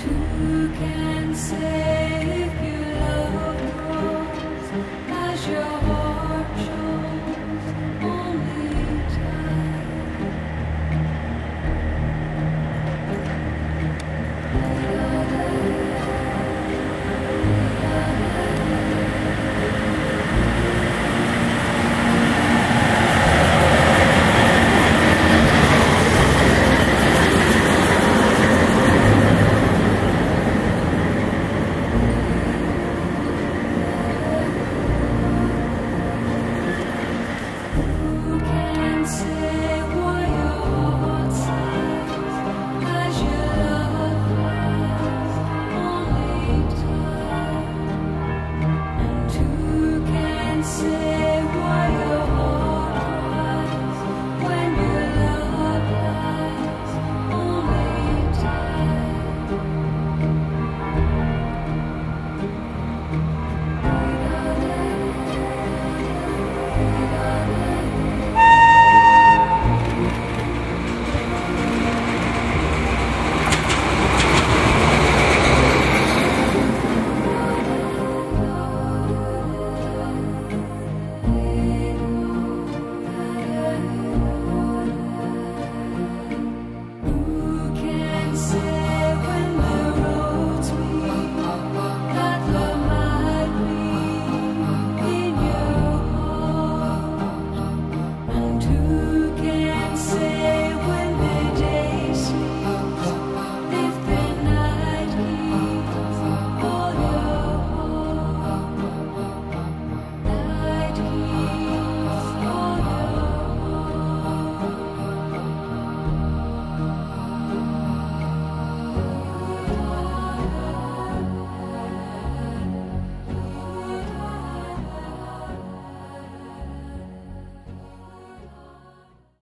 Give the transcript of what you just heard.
Who can save you, loved as your